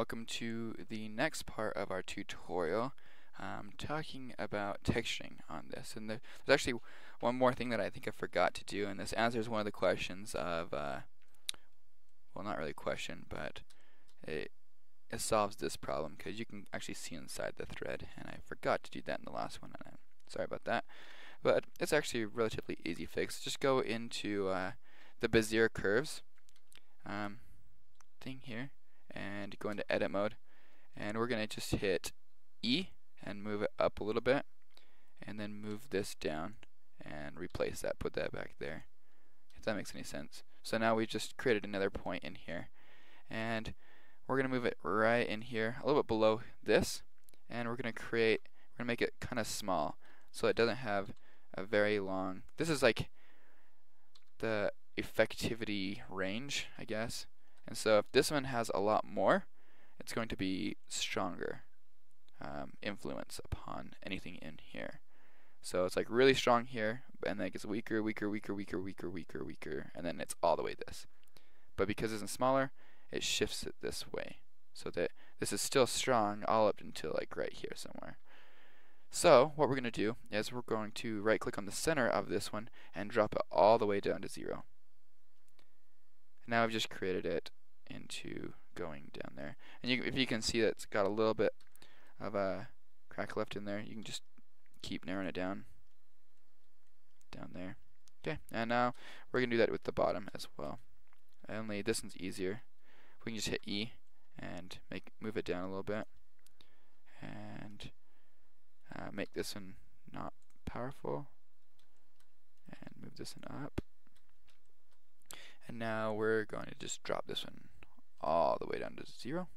welcome to the next part of our tutorial um, talking about texturing on this. And there's actually one more thing that I think I forgot to do and this. Answers one of the questions of uh, well not really a question but it, it solves this problem because you can actually see inside the thread and I forgot to do that in the last one and I'm sorry about that. But it's actually a relatively easy fix. Just go into uh, the Bezier curves um, thing here and go into edit mode. And we're going to just hit E and move it up a little bit and then move this down and replace that, put that back there if that makes any sense. So now we just created another point in here. And we're going to move it right in here a little bit below this and we're going to create, we're going to make it kind of small so it doesn't have a very long, this is like the effectivity range I guess and so if this one has a lot more, it's going to be stronger um, influence upon anything in here. So it's like really strong here, and then it gets weaker, weaker, weaker, weaker, weaker, weaker, weaker, and then it's all the way this. But because it's smaller, it shifts it this way. So that this is still strong all up until like right here somewhere. So what we're going to do is we're going to right click on the center of this one and drop it all the way down to zero. Now I've just created it into going down there. And you, if you can see that it's got a little bit of a crack left in there, you can just keep narrowing it down. Down there. Okay, and now we're going to do that with the bottom as well. Only this one's easier. We can just hit E and make move it down a little bit. And uh, make this one not powerful. And move this one up. And now we're going to just drop this one all the way down to zero.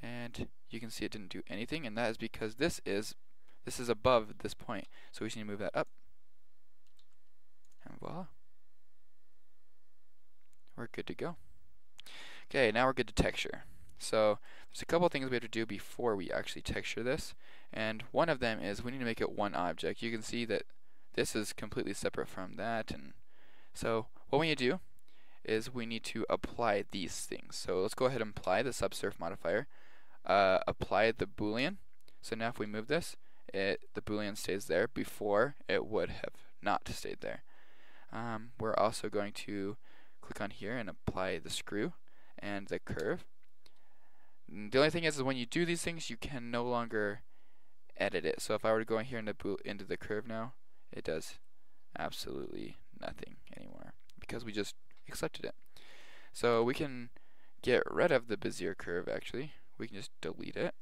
And you can see it didn't do anything, and that is because this is this is above this point. So we just need to move that up. And voila. We're good to go. Okay, now we're good to texture. So there's a couple things we have to do before we actually texture this. And one of them is we need to make it one object. You can see that this is completely separate from that and so what we need to do is we need to apply these things. So let's go ahead and apply the subsurf modifier. Uh, apply the boolean. So now if we move this, it the boolean stays there before it would have not stayed there. Um, we're also going to click on here and apply the screw and the curve. The only thing is, is when you do these things, you can no longer edit it. So if I were to go in here into, into the curve now, it does absolutely nothing anymore because we just accepted it. So we can get rid of the Bezier curve actually. We can just delete it.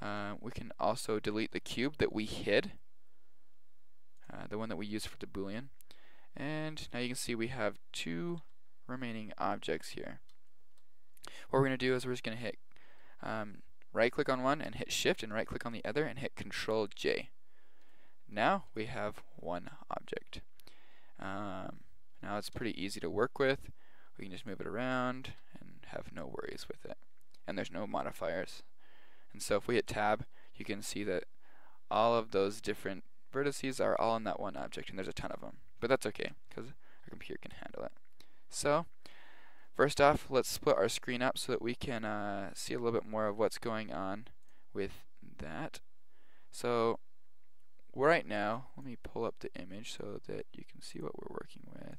Uh, we can also delete the cube that we hid, uh, the one that we used for the boolean. And now you can see we have two remaining objects here. What we're going to do is we're just going to hit um, right click on one and hit shift and right click on the other and hit control J. Now we have one object. Um, now it's pretty easy to work with. We can just move it around and have no worries with it. And there's no modifiers. And so if we hit tab, you can see that all of those different vertices are all in that one object, and there's a ton of them. But that's okay, because our computer can handle it. So, first off, let's split our screen up so that we can uh, see a little bit more of what's going on with that. So, right now, let me pull up the image so that you can see what we're working with.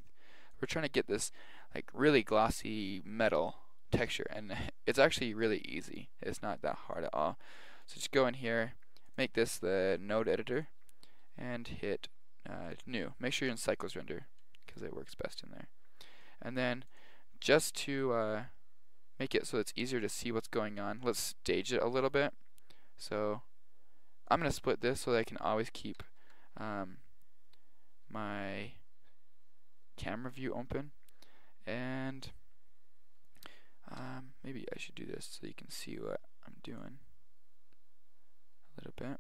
We're trying to get this like really glossy metal texture and it's actually really easy. It's not that hard at all. So just go in here, make this the node editor and hit uh, new. Make sure you're in cycles render because it works best in there. And then just to uh, make it so it's easier to see what's going on, let's stage it a little bit. So I'm going to split this so that I can always keep um, my camera view open. And um, maybe I should do this so you can see what I'm doing a little bit.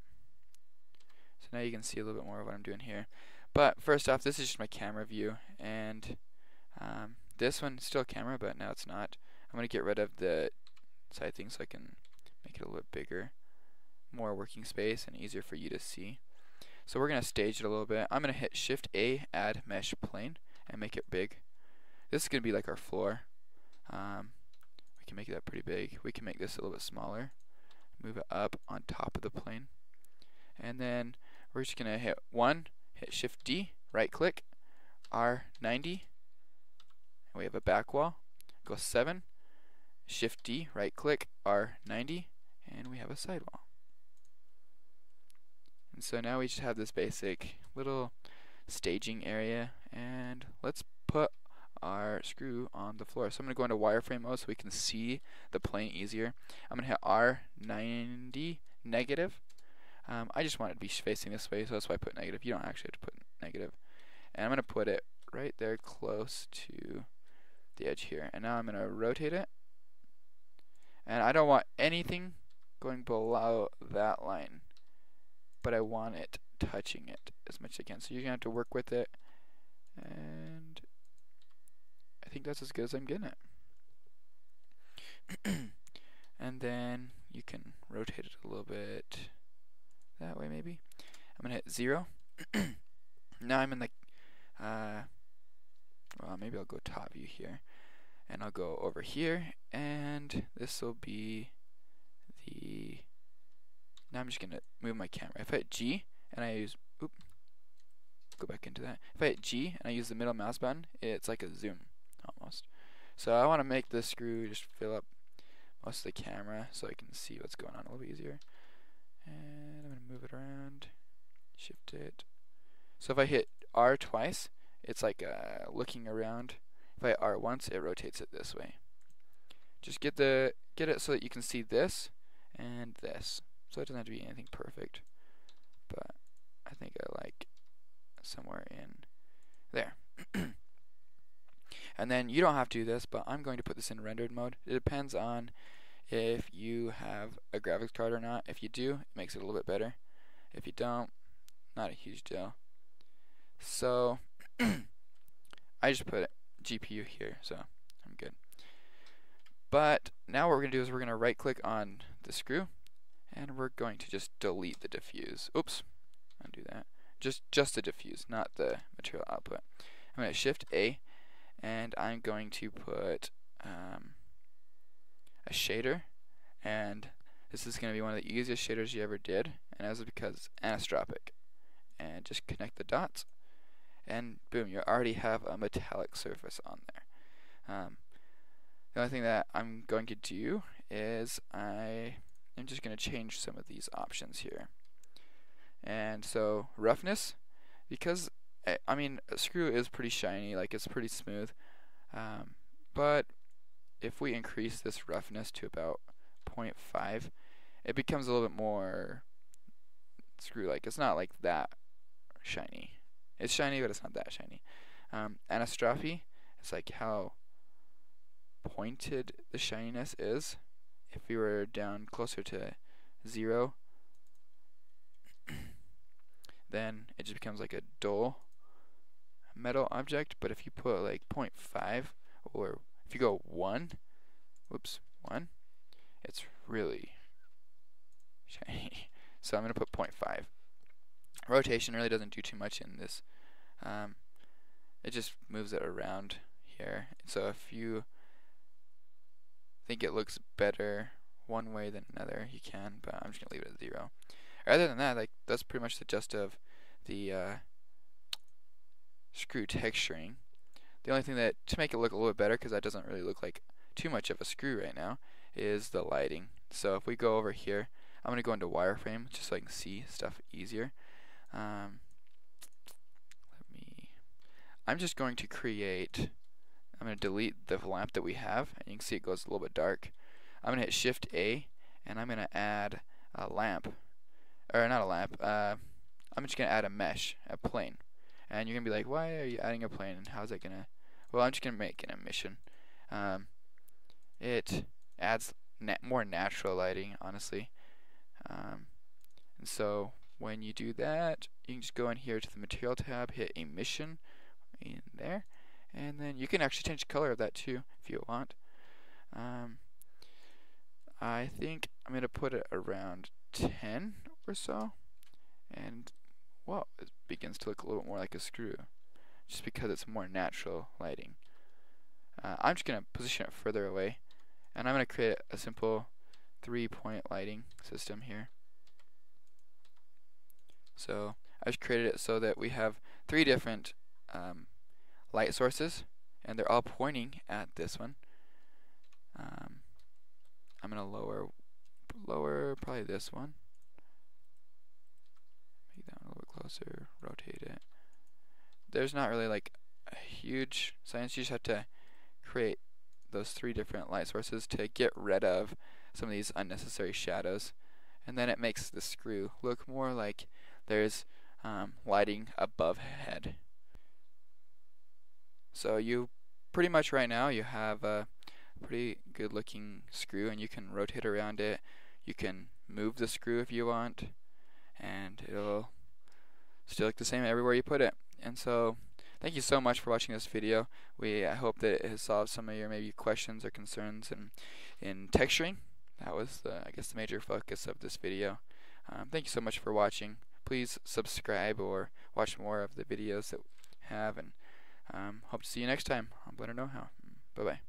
So now you can see a little bit more of what I'm doing here. But first off, this is just my camera view. And um, this one still camera, but now it's not. I'm going to get rid of the side thing so I can make it a little bit bigger more working space and easier for you to see. So we're going to stage it a little bit. I'm going to hit Shift A, add mesh plane, and make it big. This is going to be like our floor. Um, we can make that pretty big. We can make this a little bit smaller. Move it up on top of the plane. And then we're just going to hit 1, hit Shift D, right click, R90. We have a back wall. Go 7, Shift D, right click, R90, and we have a sidewall. And so now we just have this basic little staging area and let's put our screw on the floor. So I'm going to go into wireframe mode so we can see the plane easier. I'm going to hit R90 negative. Um, I just want it to be facing this way, so that's why I put negative. You don't actually have to put negative. And I'm going to put it right there close to the edge here. And now I'm going to rotate it. And I don't want anything going below that line, but I want it touching it as much as I can. So you're going to have to work with it. And I think that's as good as I'm getting it. and then you can rotate it a little bit that way maybe. I'm to hit 0. now I'm in the, uh, well maybe I'll go top view here. And I'll go over here and this will be the, now I'm just to move my camera. If I hit G and I use, oop, go back into that. If I hit G and I use the middle mouse button, it's like a zoom almost. So I want to make this screw just fill up most of the camera so I can see what's going on a little bit easier. And I'm going to move it around, shift it. So if I hit R twice, it's like uh, looking around. If I hit R once, it rotates it this way. Just get the get it so that you can see this and this. So it doesn't have to be anything perfect. But I think I like somewhere in there. and then you don't have to do this, but I'm going to put this in rendered mode. It depends on if you have a graphics card or not. If you do, it makes it a little bit better. If you don't, not a huge deal. So I just put GPU here, so I'm good. But now what we're going to do is we're going to right click on the screw and we're going to just delete the diffuse. Oops, undo that. Just just the diffuse, not the material output. I'm going to shift A and I'm going to put um, a shader and this is going to be one of the easiest shaders you ever did and that's because it's anisotropic. And just connect the dots and boom you already have a metallic surface on there. Um, the only thing that I'm going to do is I am just going to change some of these options here and so roughness because I, I mean a screw is pretty shiny like it's pretty smooth um, but if we increase this roughness to about 0.5 it becomes a little bit more screw like it's not like that shiny. It's shiny but it's not that shiny. Um, anisotropy is like how pointed the shininess is. If we were down closer to zero then it just becomes like a dull metal object. But if you put like 0.5 or if you go 1 whoops 1 it's really shiny. So I'm gonna put 0.5 rotation really doesn't do too much in this. Um, it just moves it around here. So if you think it looks better one way than another you can but I'm just gonna leave it at zero other than that, like that's pretty much the gist of the uh, screw texturing. The only thing that to make it look a little bit better, because that doesn't really look like too much of a screw right now, is the lighting. So if we go over here, I'm going to go into wireframe just so I can see stuff easier. Um, let me. I'm just going to create. I'm going to delete the lamp that we have, and you can see it goes a little bit dark. I'm going to hit Shift A, and I'm going to add a lamp or not a lamp, uh, I'm just going to add a mesh, a plane. And you're going to be like, why are you adding a plane? And how's going to, well, I'm just going to make an emission. Um, it adds na more natural lighting, honestly. Um, and so when you do that, you can just go in here to the material tab, hit emission in there, and then you can actually change the color of that too if you want. Um, I think I'm going to put it around 10 or so. And, well, it begins to look a little bit more like a screw. Just because it's more natural lighting. Uh, I'm just going to position it further away. And I'm going to create a simple three-point lighting system here. So I just created it so that we have three different um, light sources, and they're all pointing at this one. Um, I'm going to lower, lower probably this one. Make that one a little bit closer, rotate it. There's not really like a huge science, you just have to create those three different light sources to get rid of some of these unnecessary shadows. And then it makes the screw look more like there's um, lighting above head. So you pretty much right now you have a pretty good looking screw and you can rotate around it. You can move the screw if you want and it'll still look the same everywhere you put it. And so thank you so much for watching this video. We I hope that it has solved some of your maybe questions or concerns in, in texturing. That was the I guess the major focus of this video. Um, thank you so much for watching please subscribe or watch more of the videos that we have and um, hope to see you next time on Blender Know How. Bye bye.